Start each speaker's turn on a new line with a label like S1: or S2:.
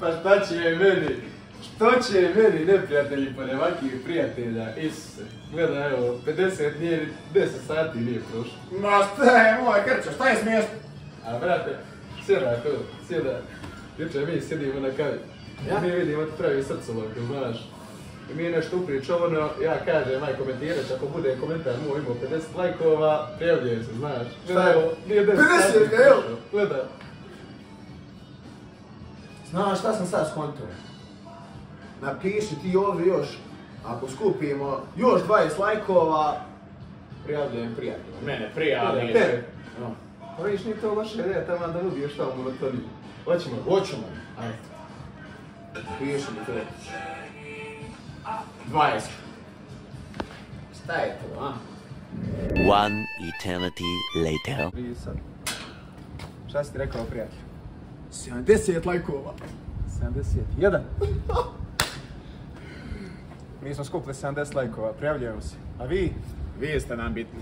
S1: Pa šta će meni? Što će meni neprijatelji pored ovakvih prijatelja? Isuse, gledaj evo, 50 nije, 10 sati nije prošlo.
S2: Ma šta je moj krčo, šta je smiješno?
S1: A brate, sjedaj tu, sjedaj. Jučer mi sjedimo na kavi.
S2: Ja?
S1: Mi vidimo ti pravi srcovak, znaš. I mi nešto upričamo, ono, ja kažem, aj komentirat, ako bude komentar moj imao 50 lajkova, prijavljuje se, znaš.
S2: Šta je?
S1: Evo, Nije 10
S2: 50
S1: sati
S2: ga, evo.
S1: Gledaj.
S2: Znaš šta sam sad skontao? Napiši ti ovdje još, ako skupimo još 20 lajkova, prijavljujem prijatelja. Mene prijavi.
S1: Tebe.
S2: No.
S1: Pa vidiš, nije to loša ideja, tamo da ubiješ tamo monotoniju. Hoćemo.
S2: Hoćemo.
S1: Ajde.
S2: Piši mi to. 20. Šta je to, a?
S3: One eternity later.
S1: Sad. Šta si ti rekao, prijatelj?
S2: 70 lajkova.
S1: 71. Mi smo skupili 70 lajkova, prijavljujemo se. A vi?
S2: Vi ste nam bitni.